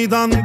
güzellik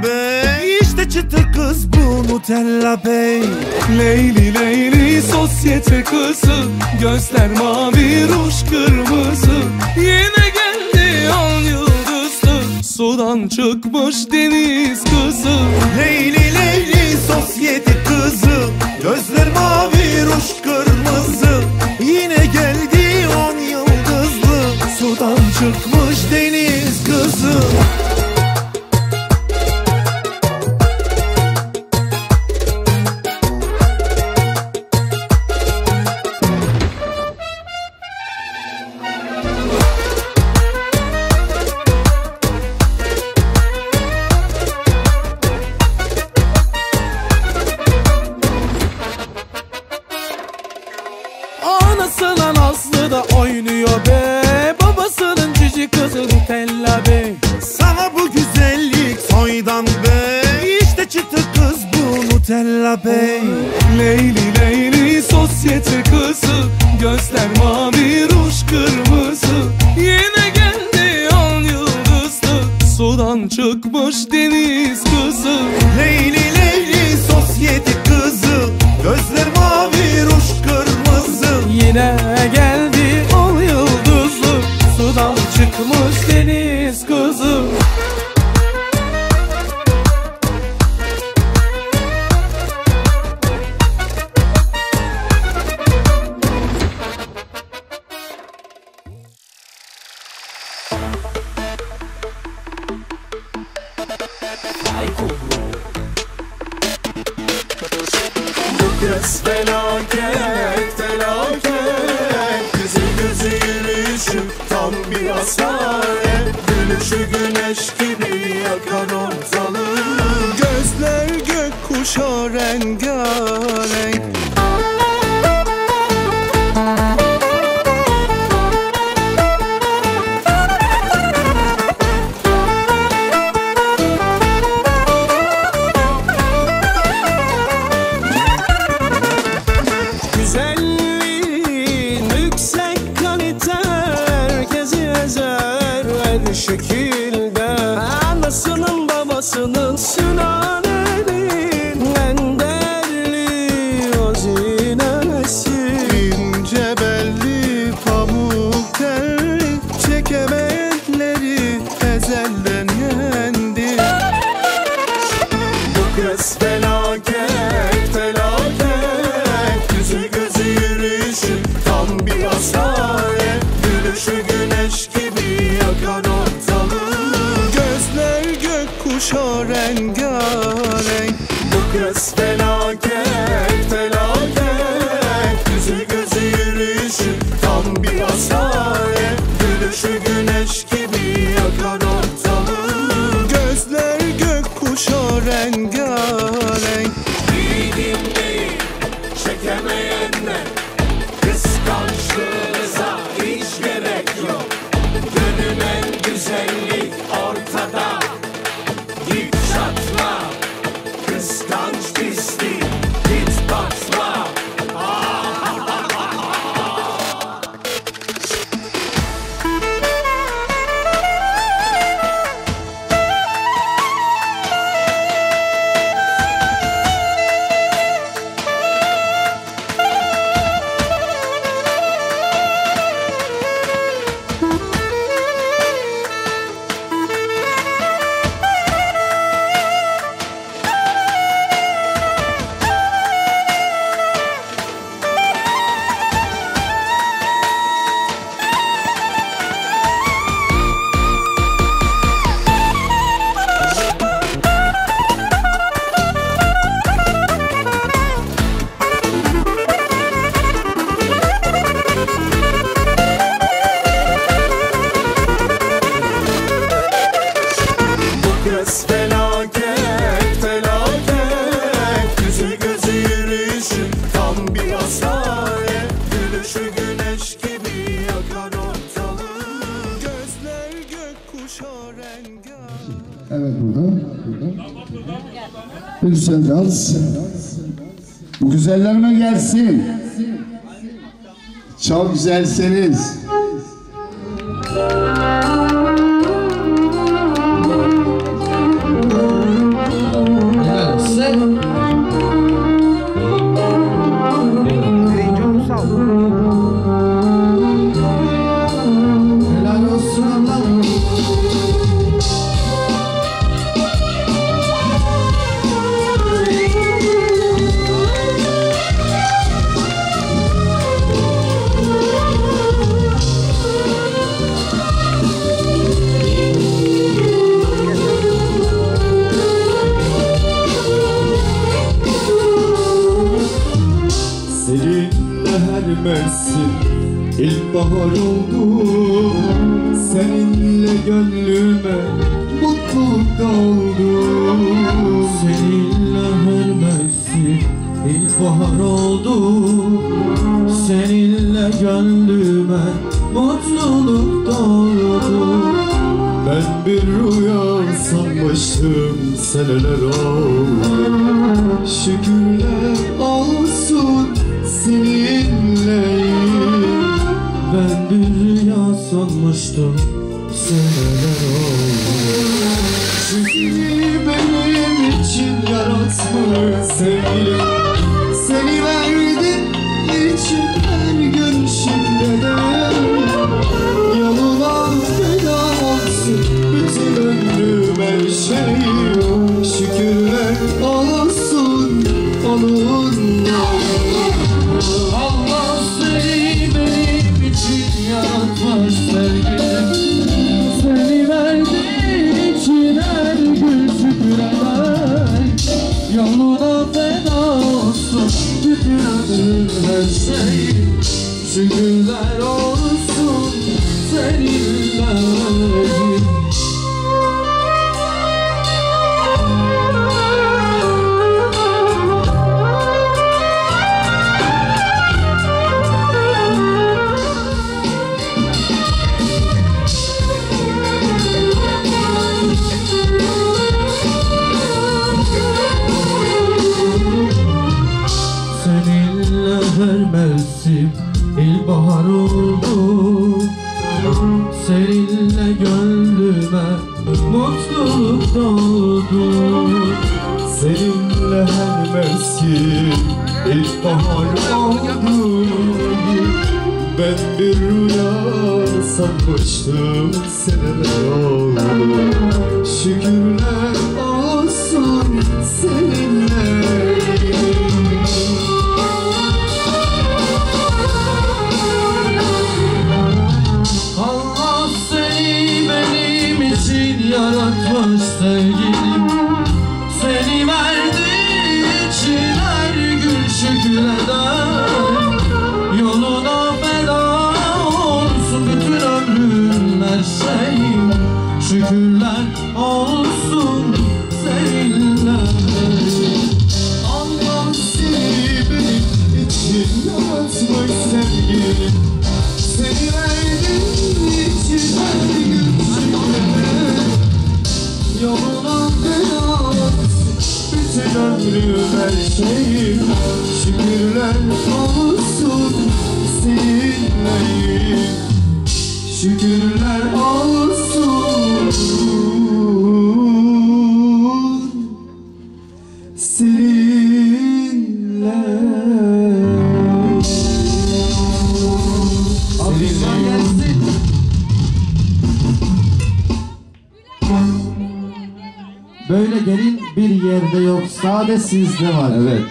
Çok sade sizde var. Evet. Bizim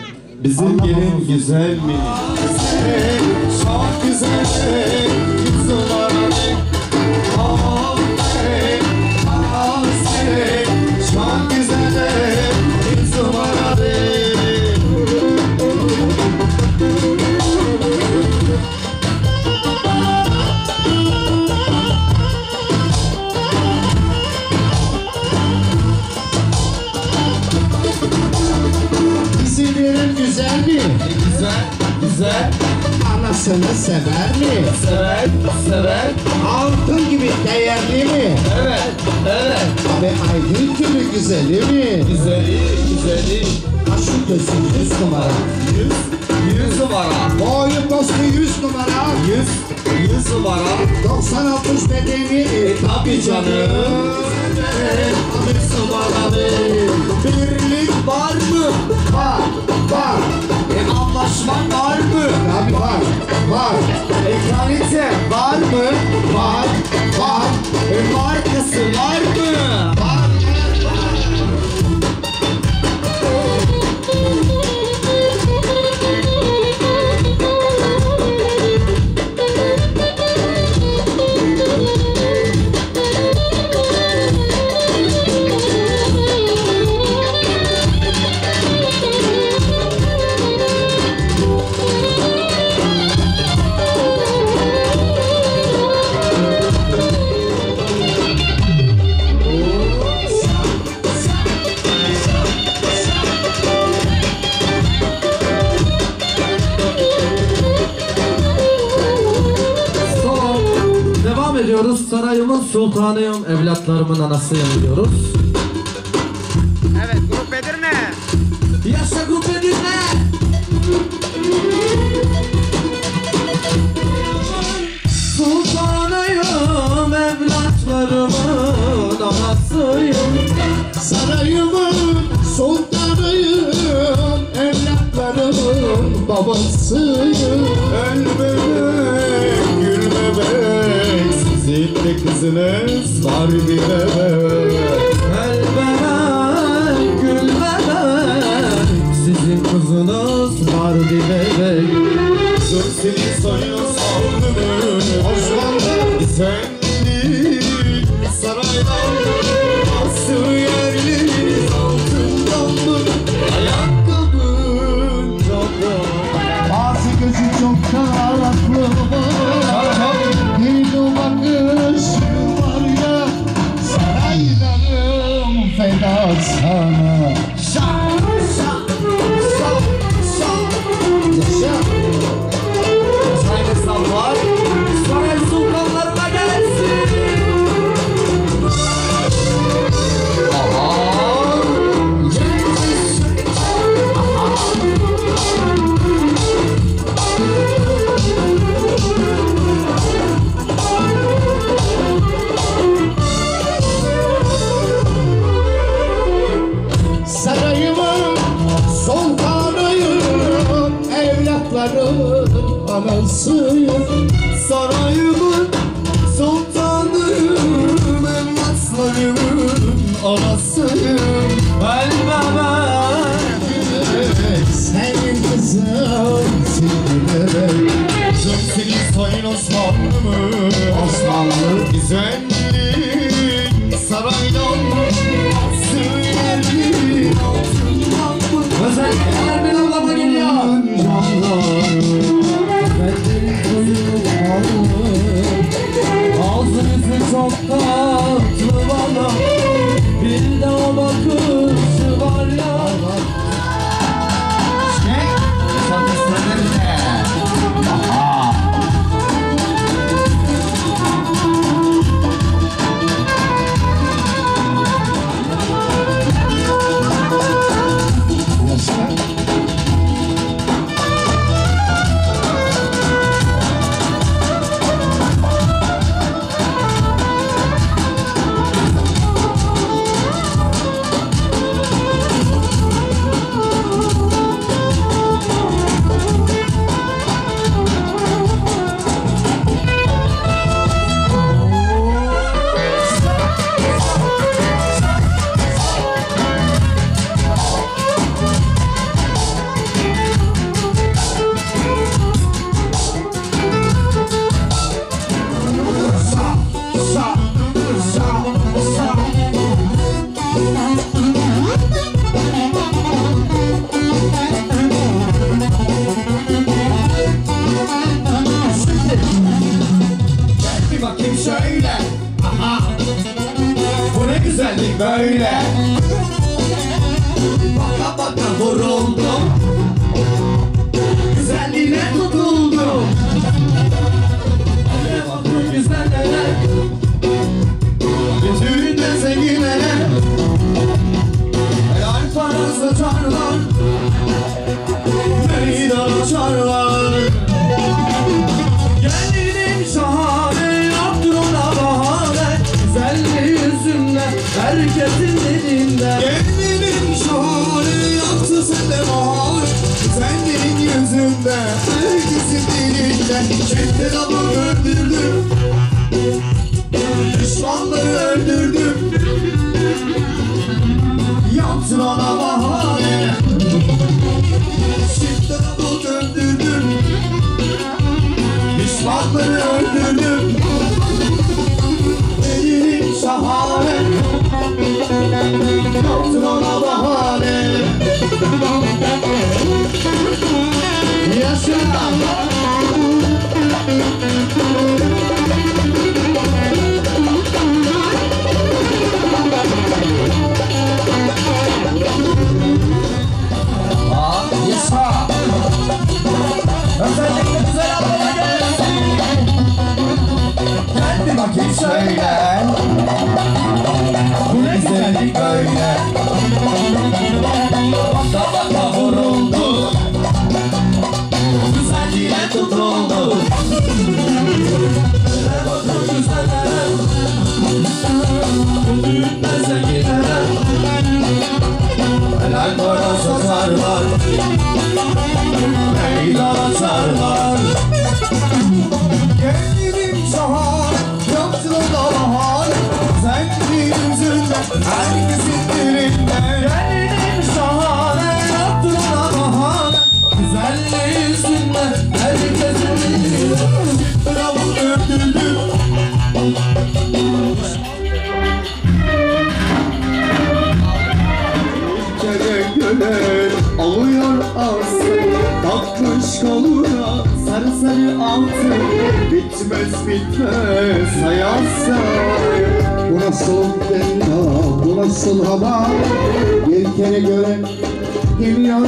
Geliyor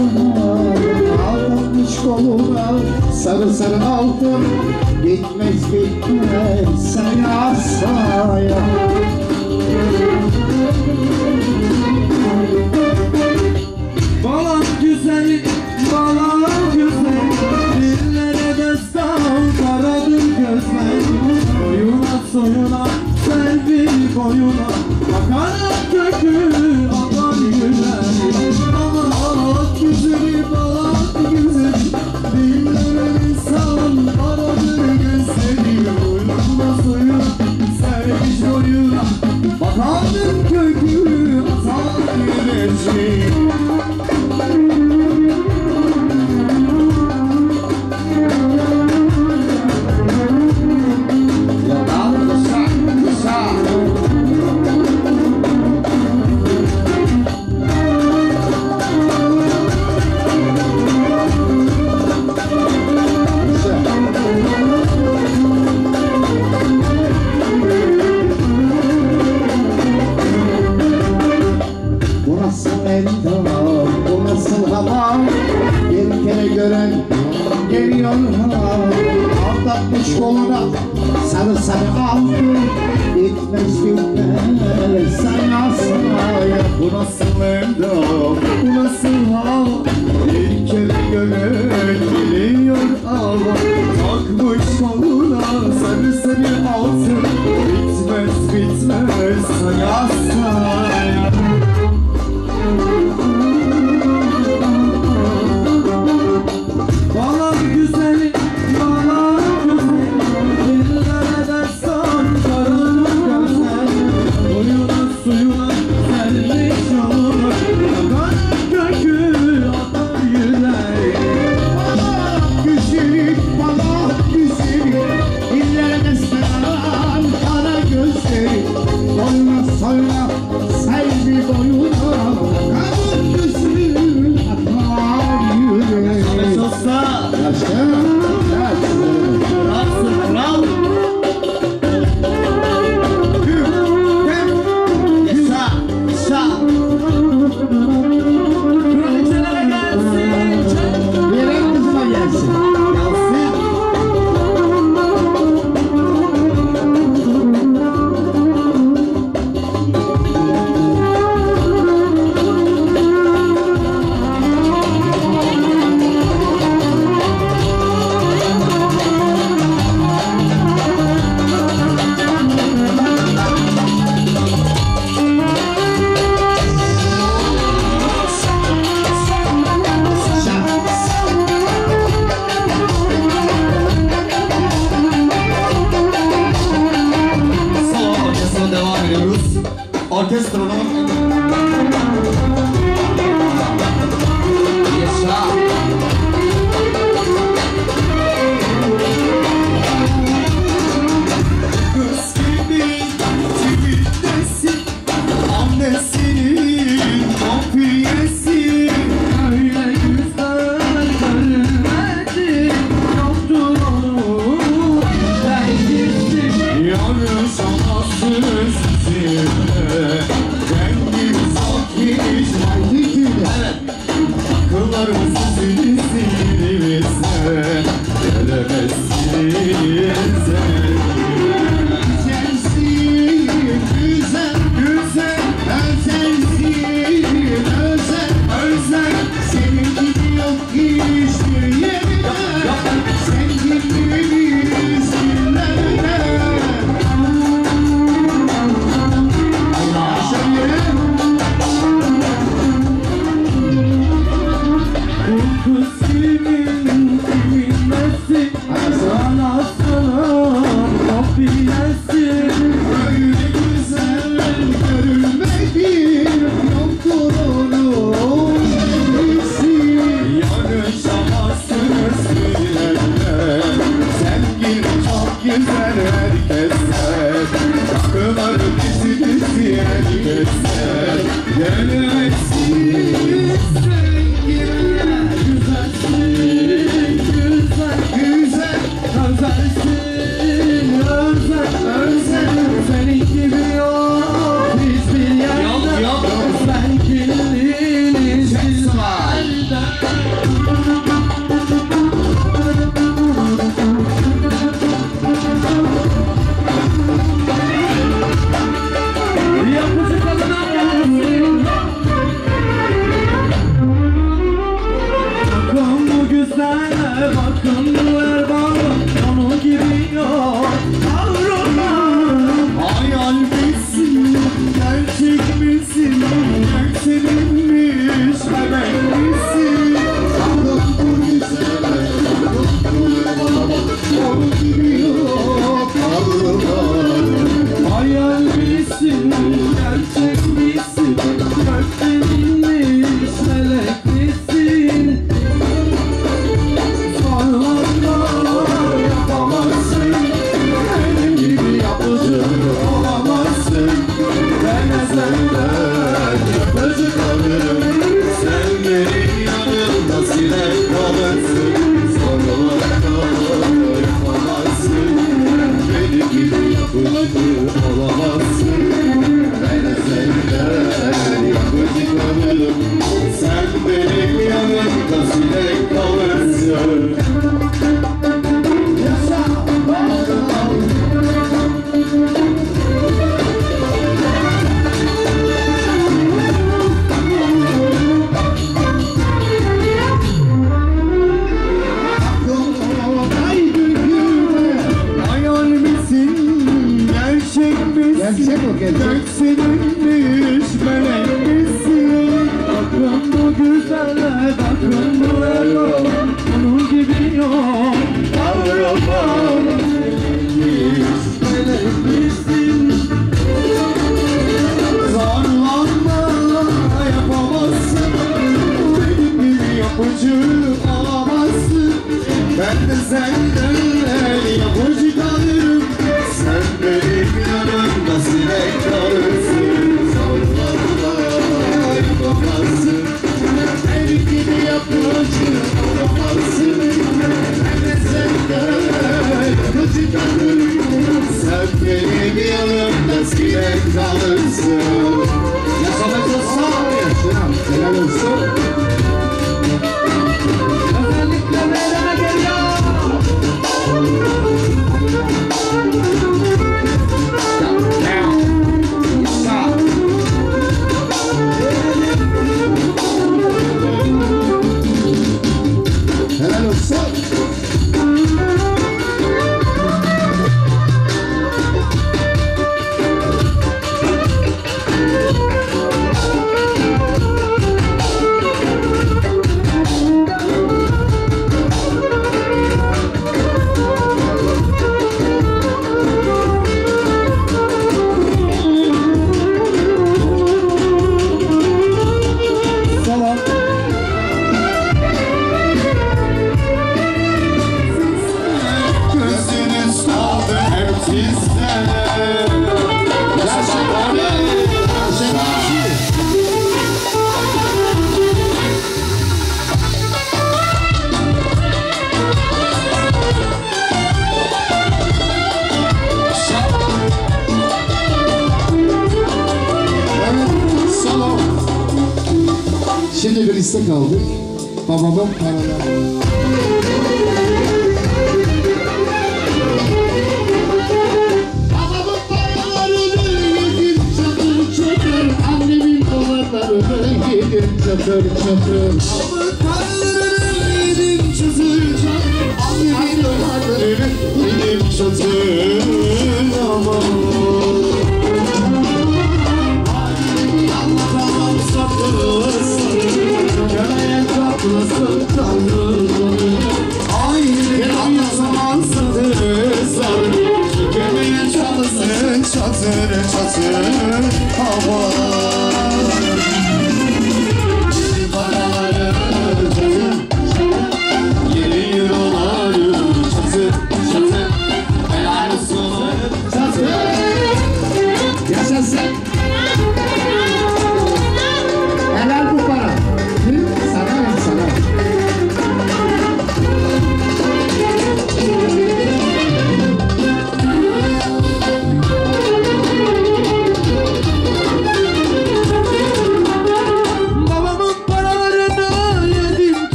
Almış koluna sarı sarı altın Bitmez bitmez seni asla ya. Bu nasıl evda, bu nasıl hal? Bir kere görek geliyor ağlar Takmış koluna sarı sarı altın. Bitmez bitmez hayatlar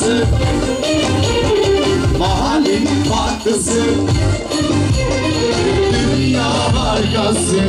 parçası Mahallenin parçası Dünya markası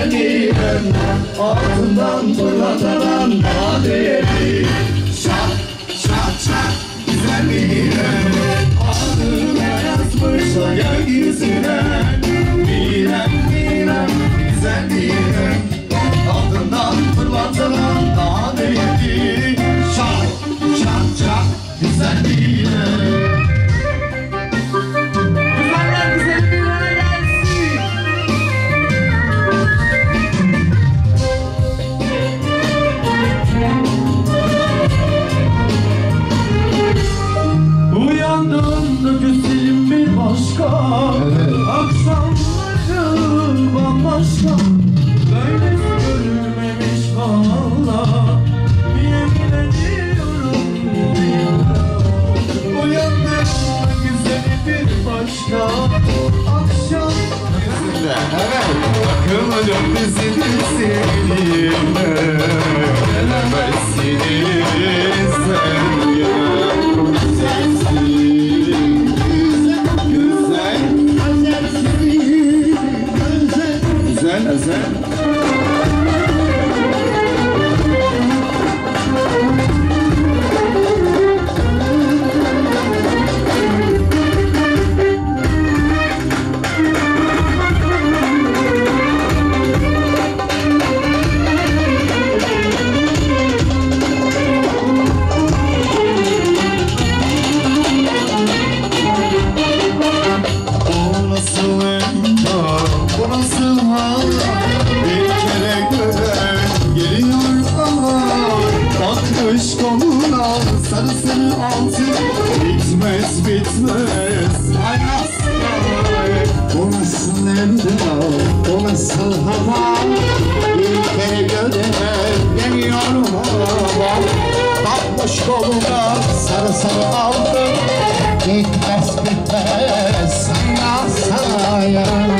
Seni gelirim Altından fırlatadan naderim Şak şak şak güzel bilirim Adını yazmışlar gökyüzüne bizi sevdiğimden hava Ülkeye göder demiyorum hava. Bakmış koluna sarı sarı aldım Gitmez gitmez sana saraya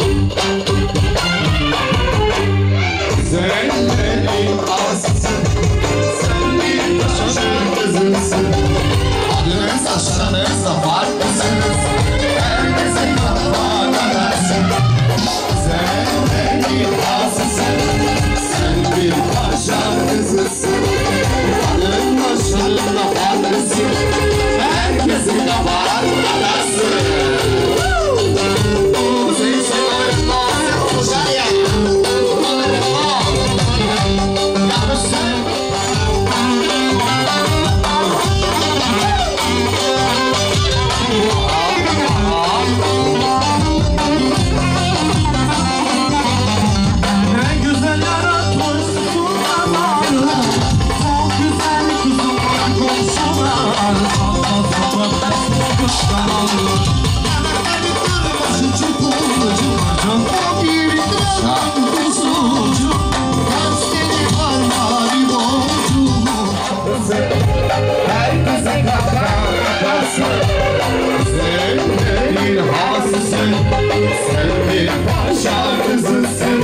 şarkısısın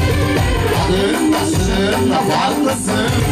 Adın başında farklısın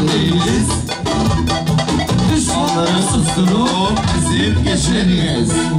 insan değiliz. Düşmanları susturup ezip geçeriz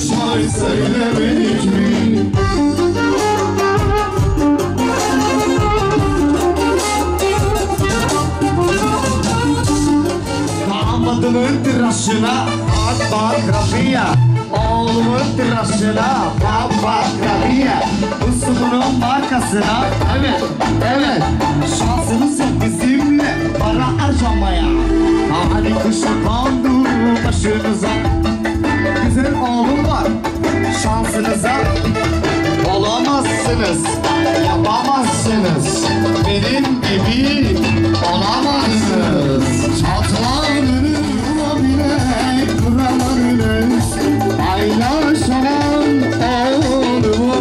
konuşmayı söylemedik mi? Damadımın tıraşına? Bak kapıya. Oğlumun tıraşına? Bak kapıya. Usumunun markasına. Evet evet. Şansınız yok bizimle para harcamaya. Hadi kuşu kandı başınıza Güzel oğlum var. Şansınıza Olamazsınız, yapamazsınız. Benim gibi olamazsınız. Çatlarını bile kuramadınız Paylaşamam oğlumu.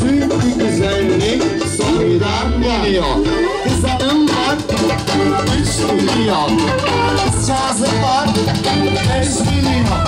Çünkü güzellik soydan geliyor. Kızanım var, üç milyon. Var, beş milyon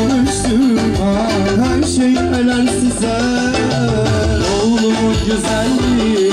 çalıştı Her şey helal size. Oğlumun güzelliği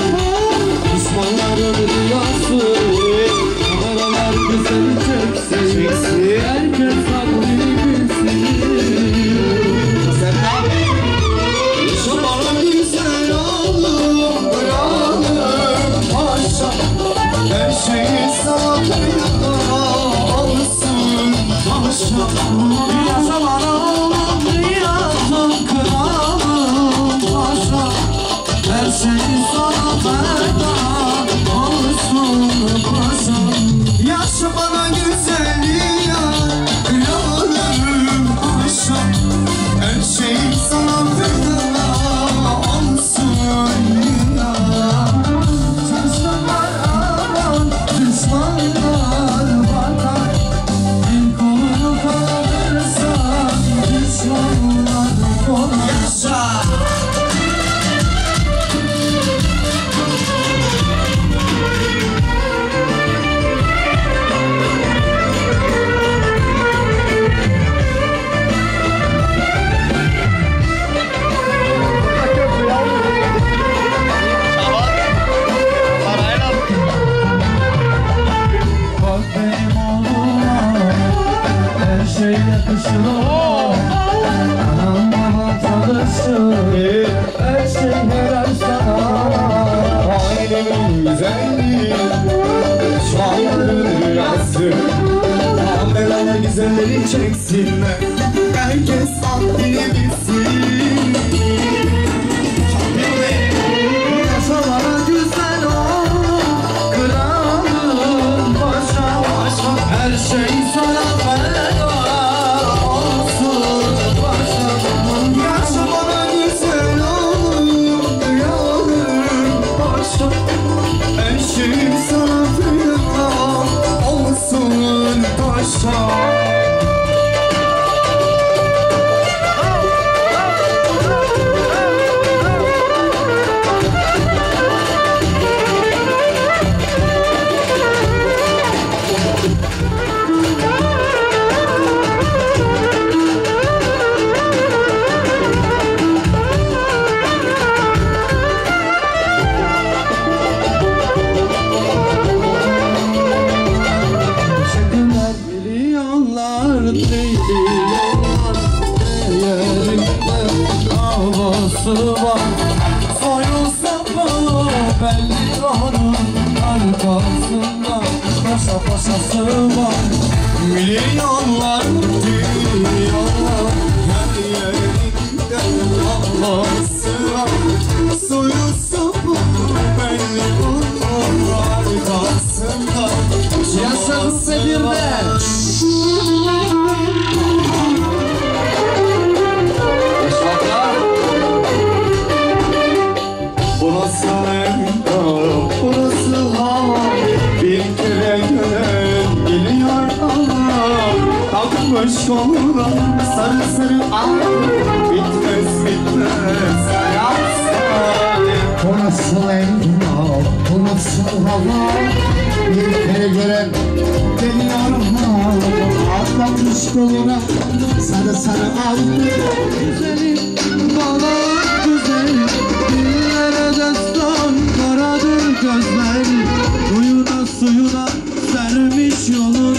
sonra sarı sarı ağır bitmez bitmez yapsane. Bu nasıl endam, bu nasıl hava bir kere gören beni arma atlamış koluna sarı sarı ağır güzelim bana güzelim. Dillere destan karadır gözleri suyuna suyuna sermiş yolun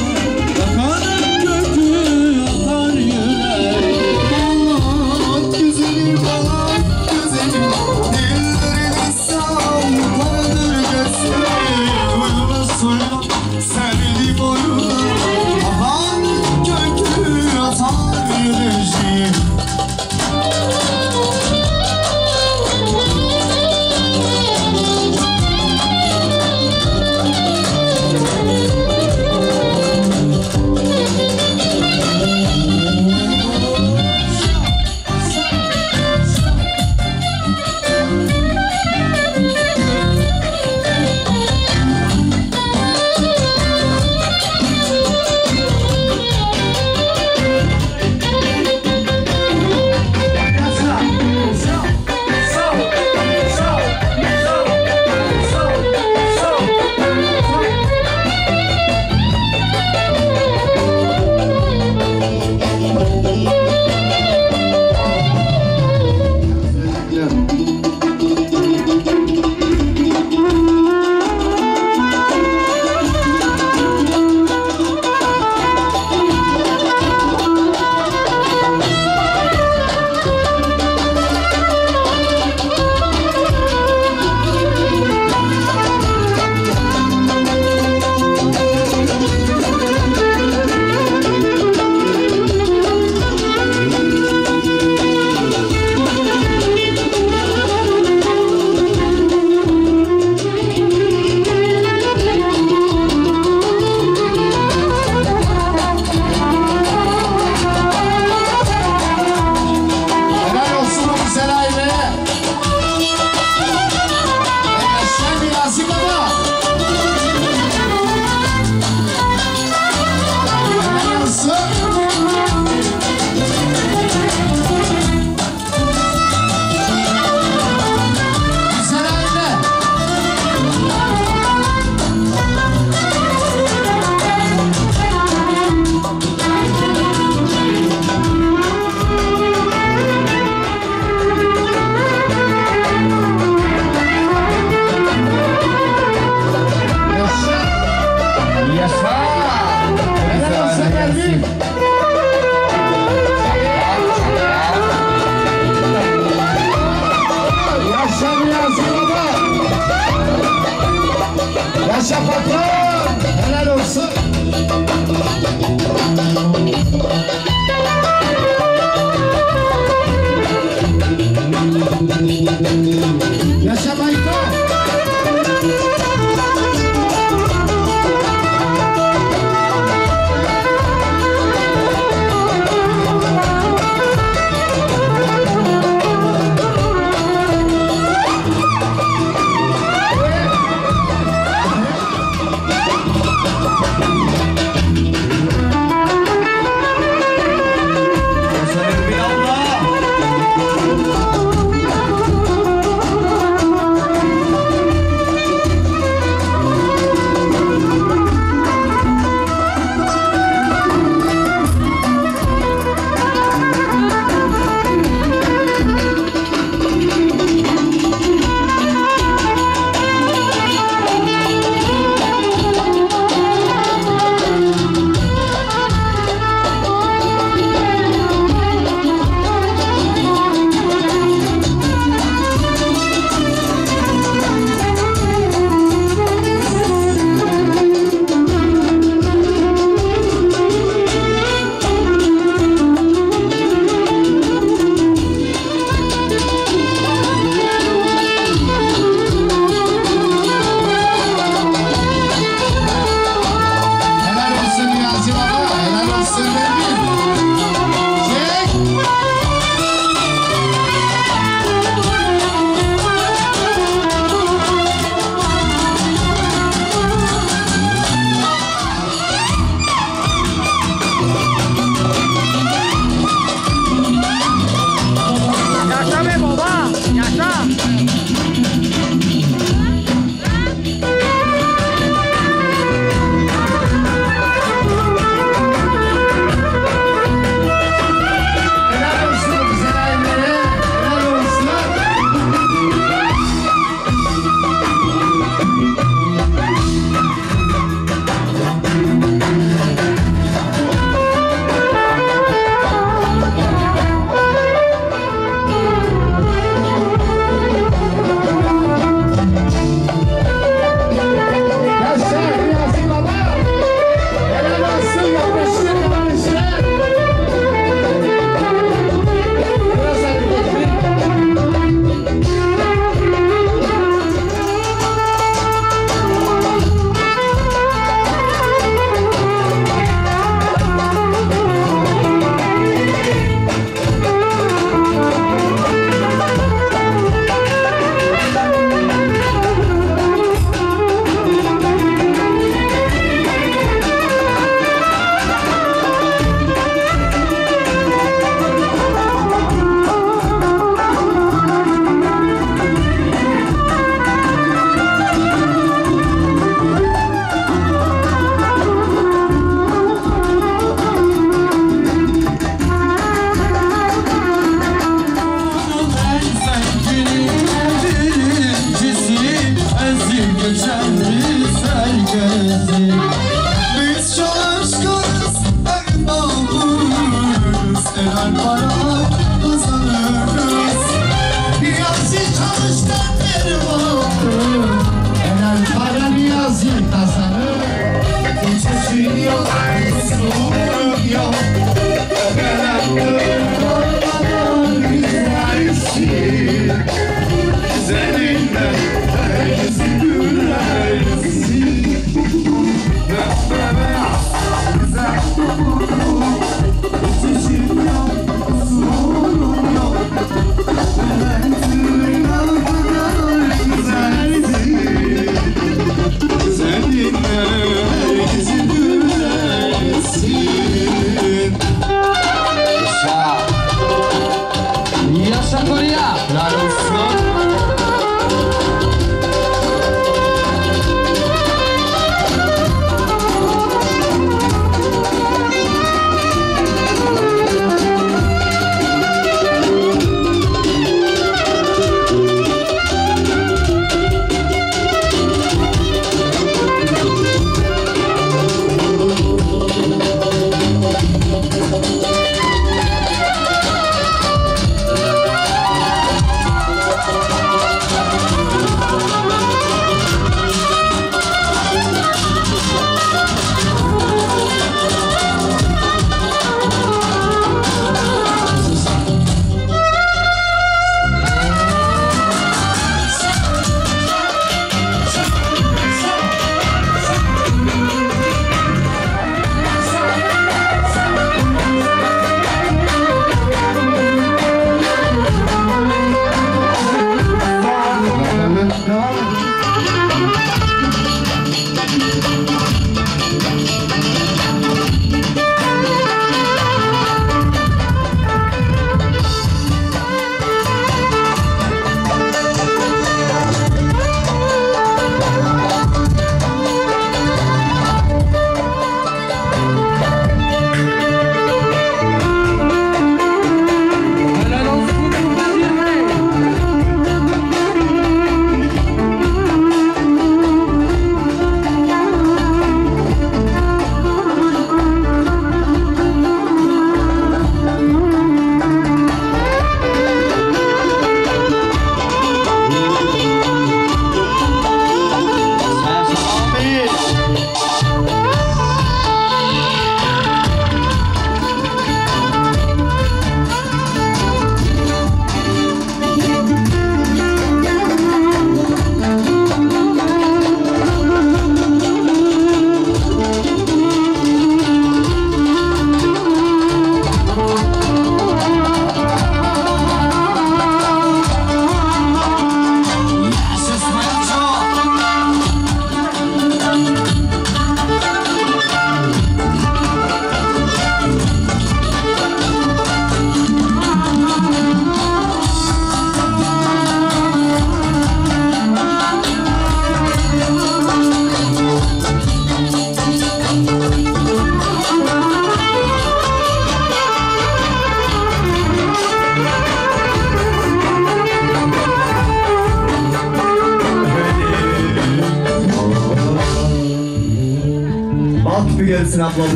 Listen up,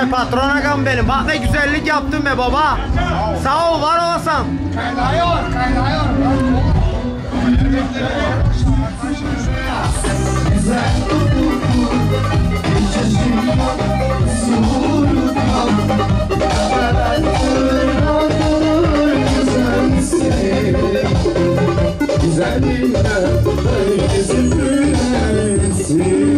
be patron agam benim. Bak ne güzellik yaptın be baba. Sağ ol, var olasın. Kaynıyor, kaynıyor. Güzel günler, herkesin gülersin.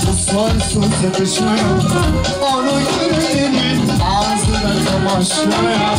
Susarsın sıkışmaya Onu görenin ağzına kamaşmaya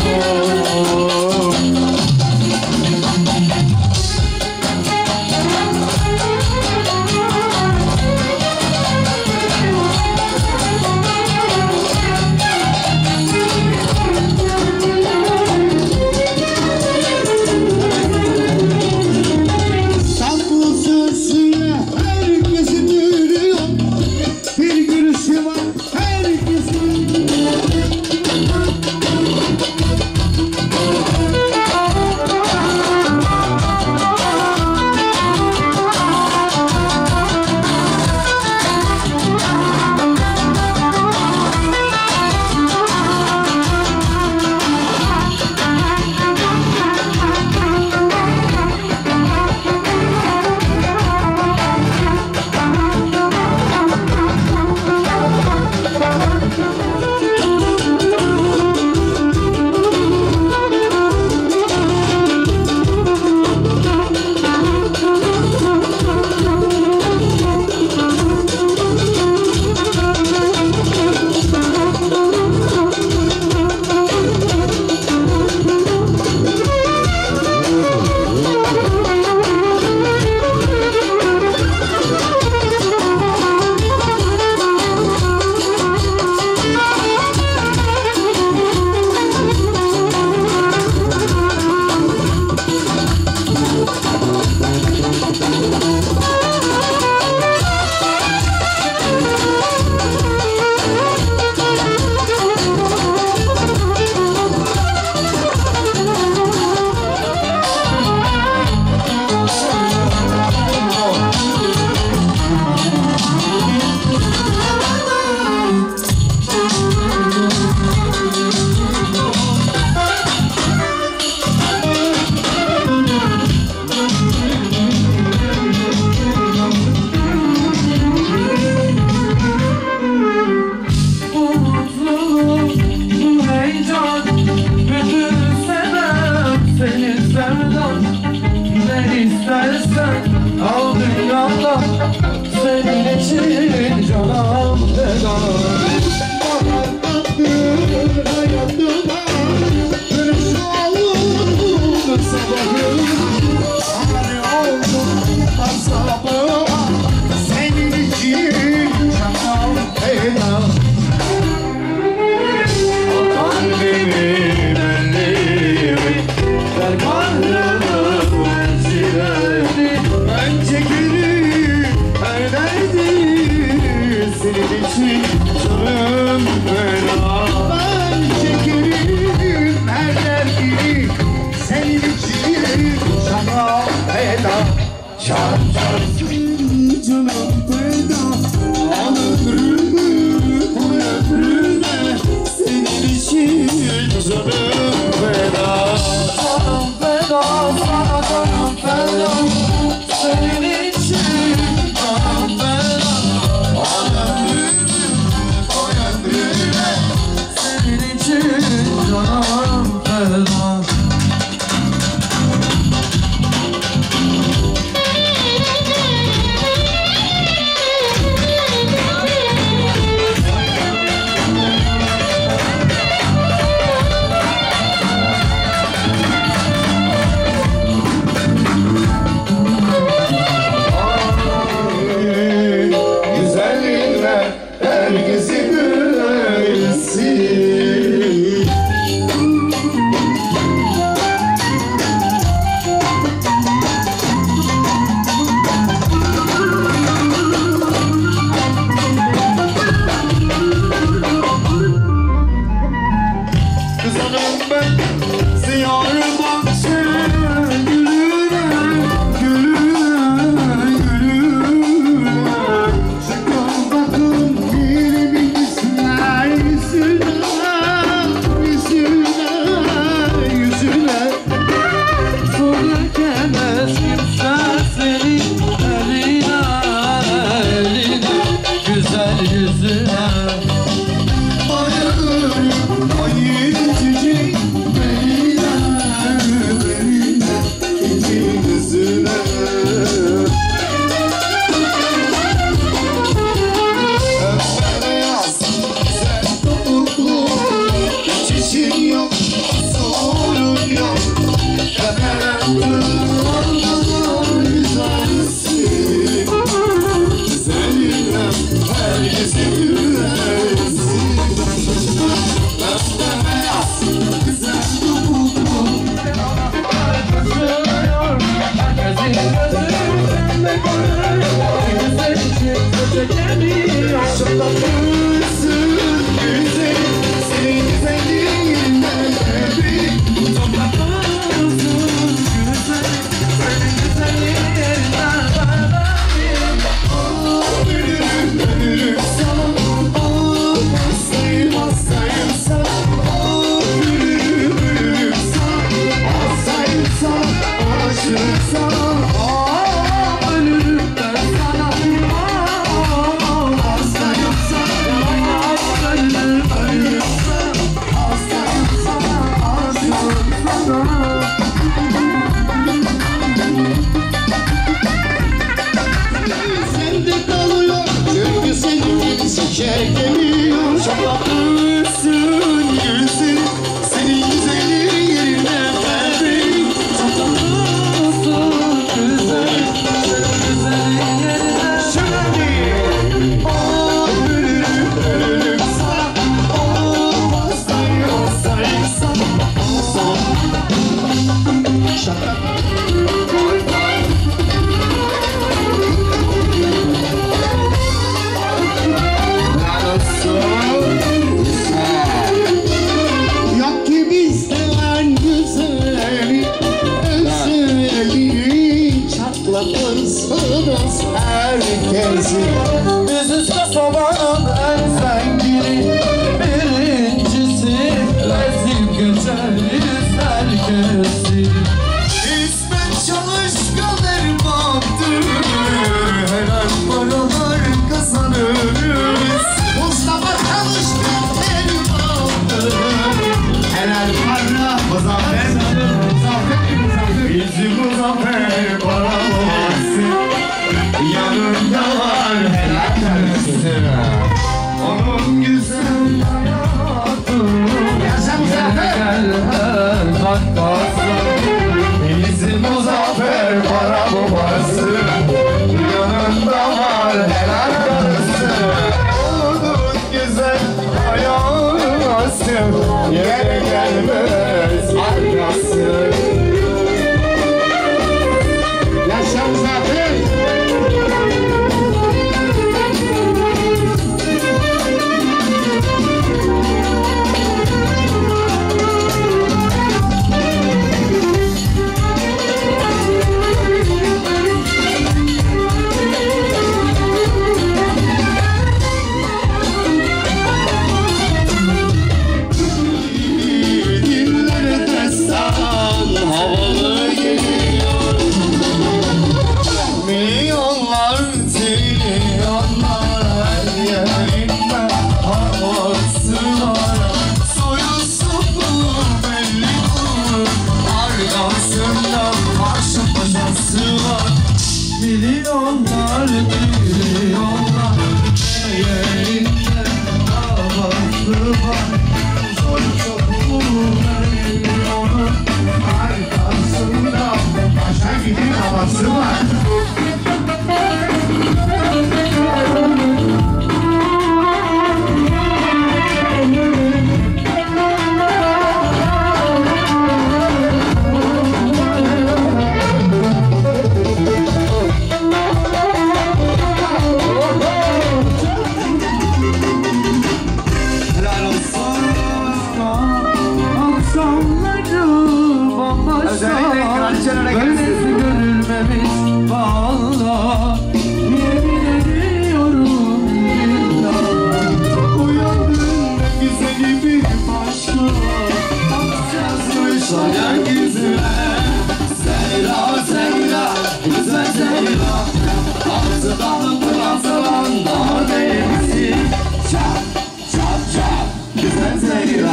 sen Zeyra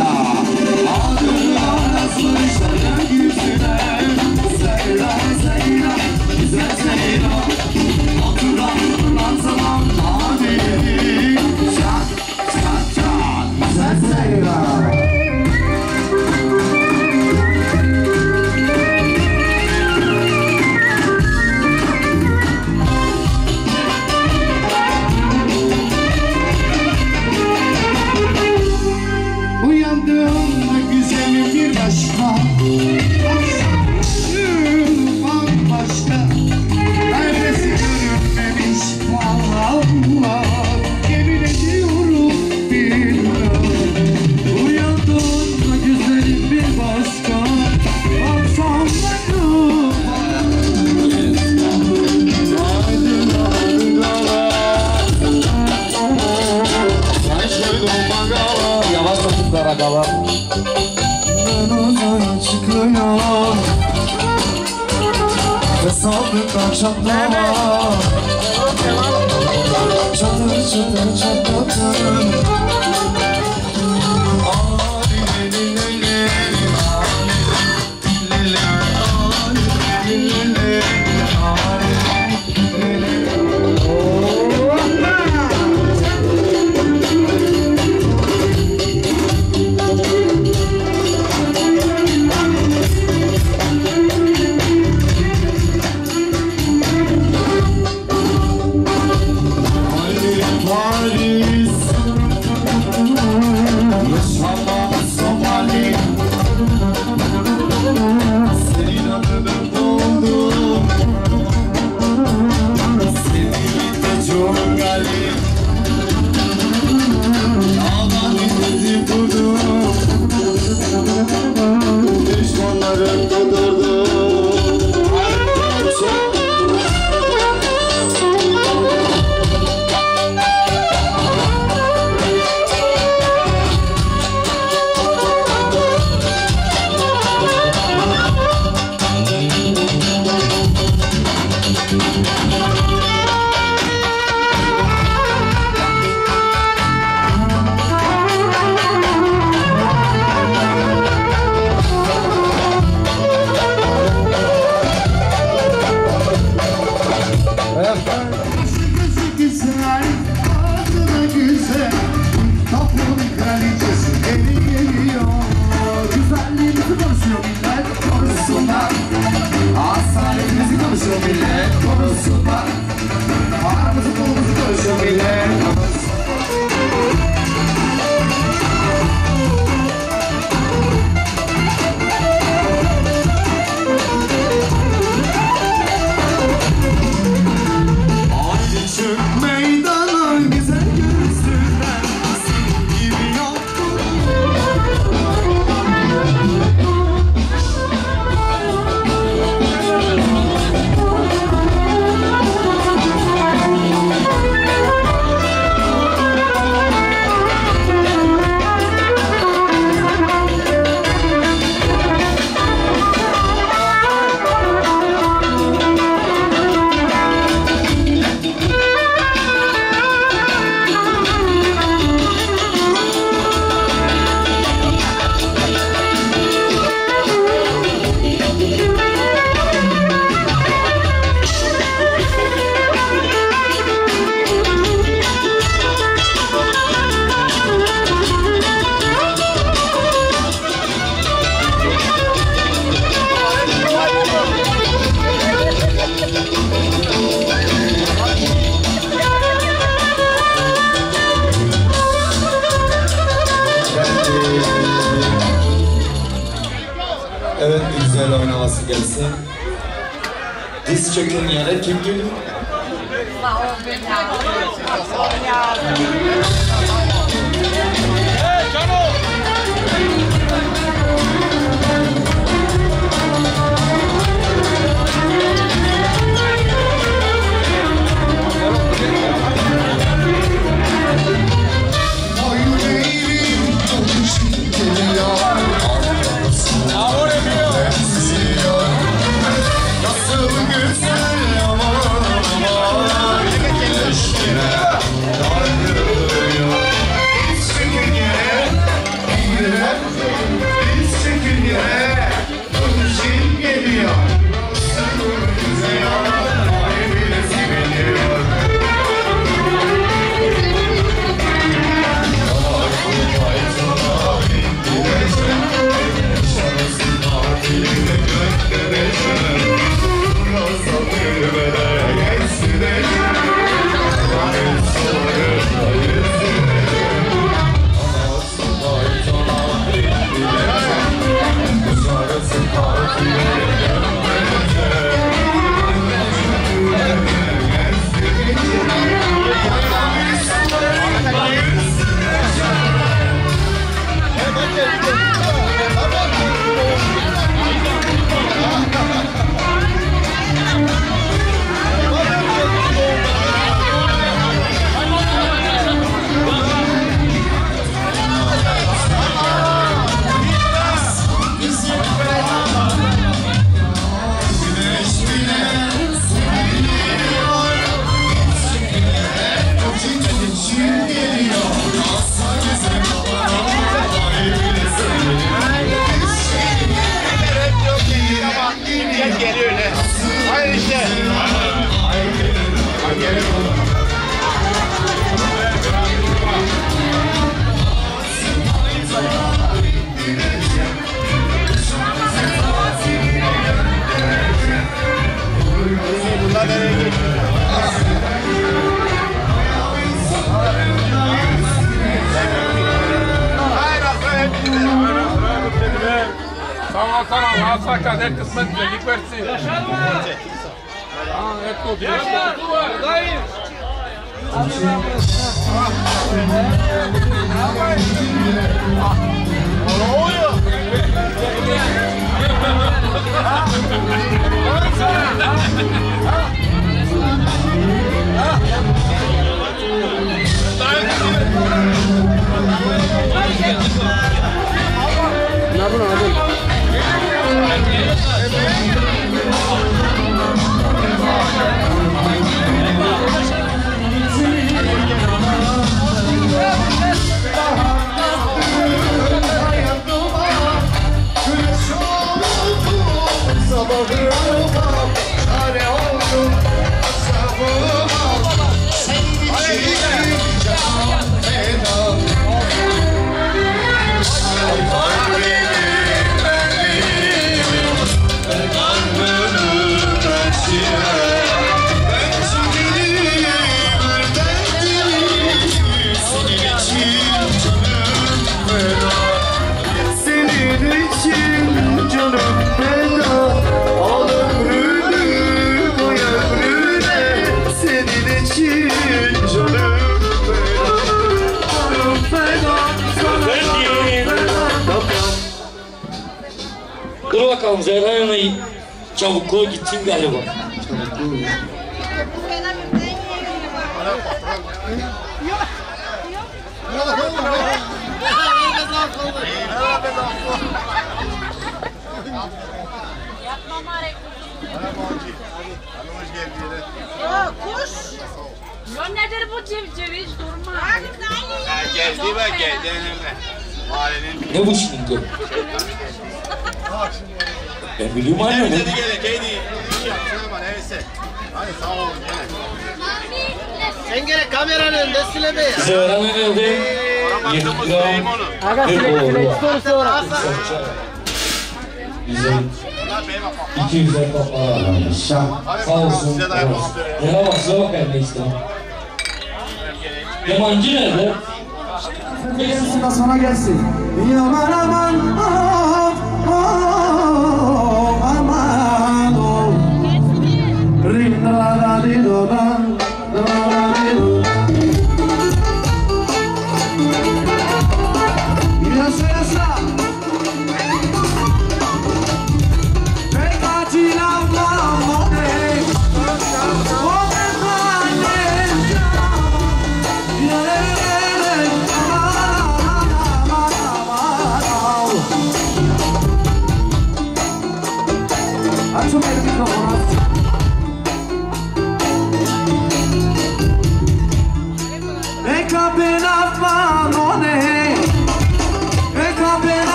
Adına nasıl işlerim yüzüne? Zeyra Zeyra Güzel Zeyra sabıka çatla Çatır çatır çatlatır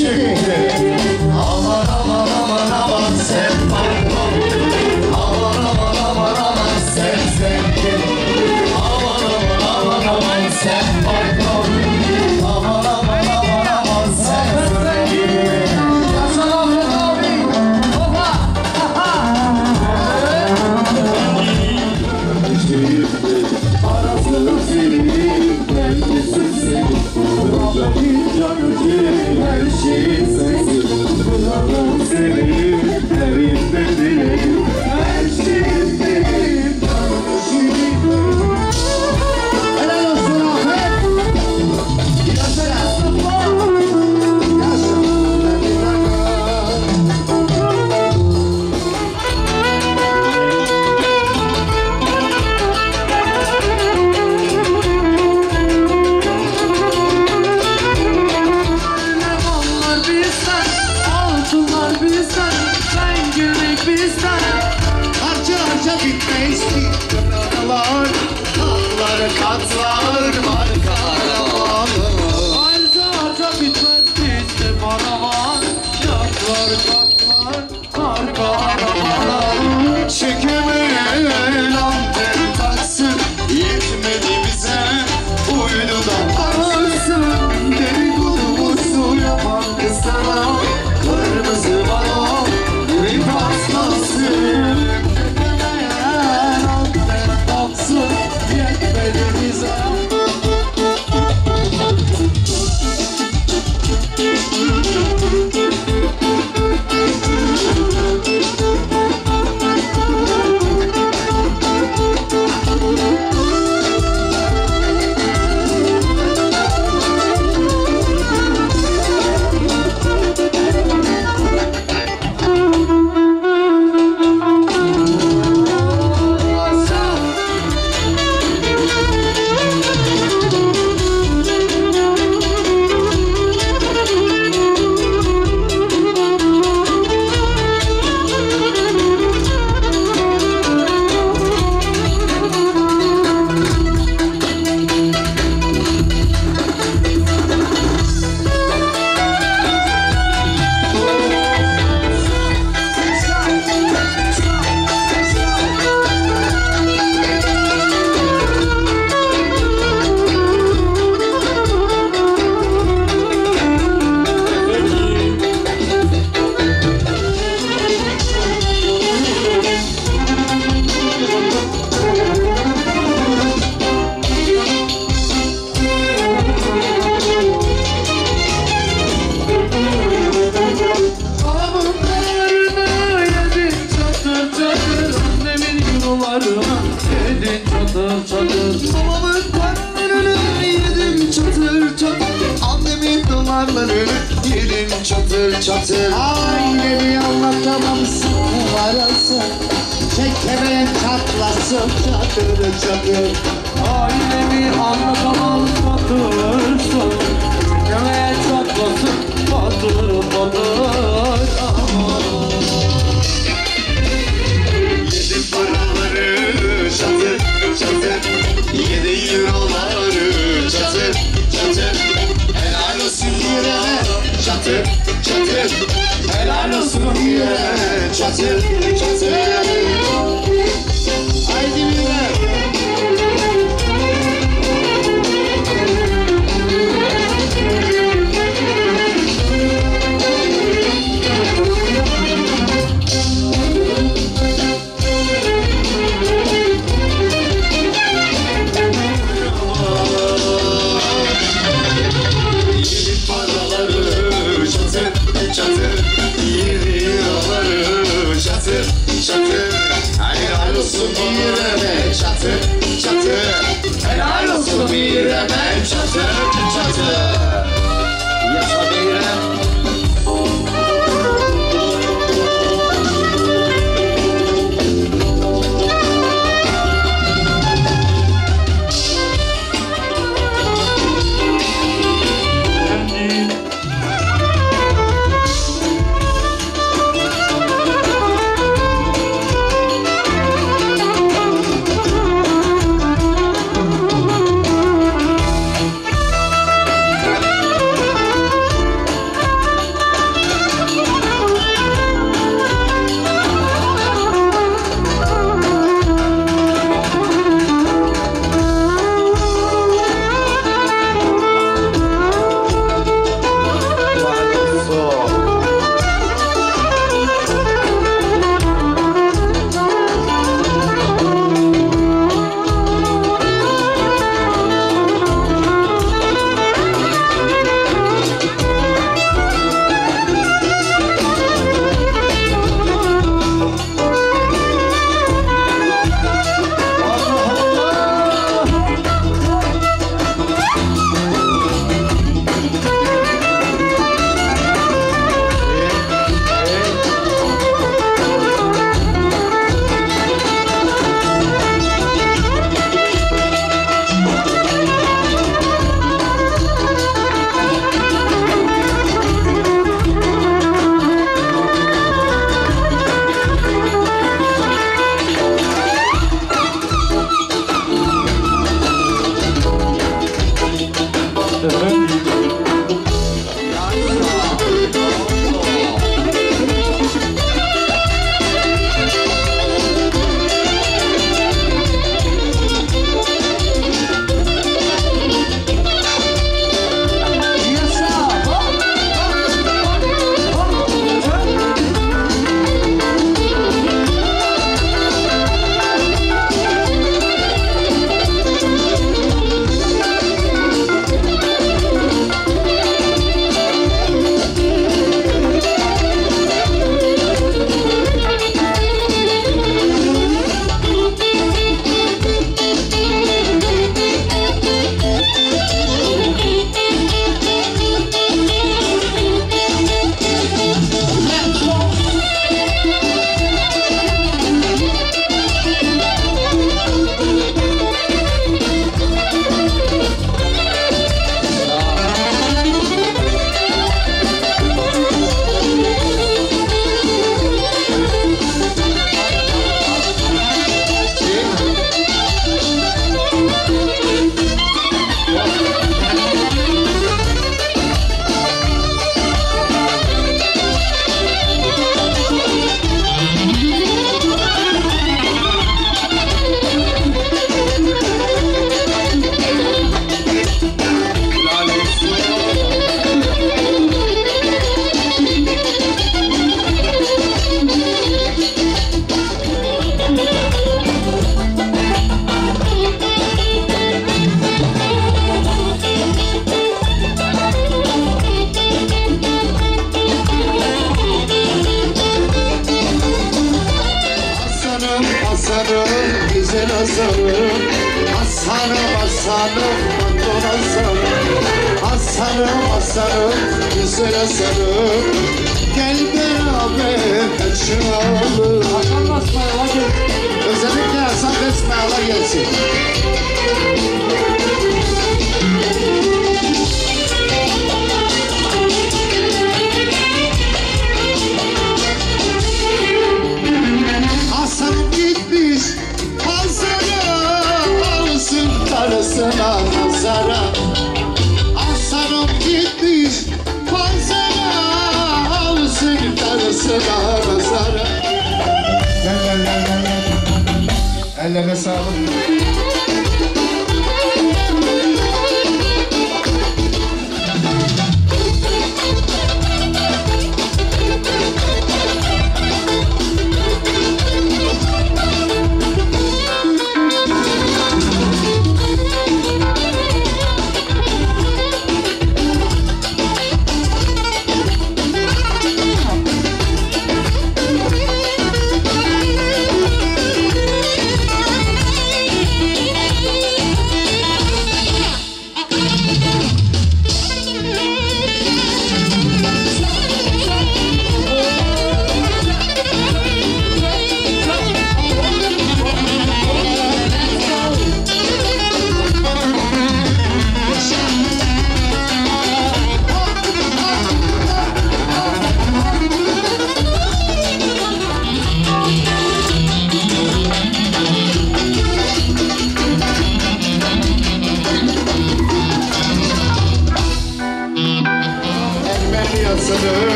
Chicken.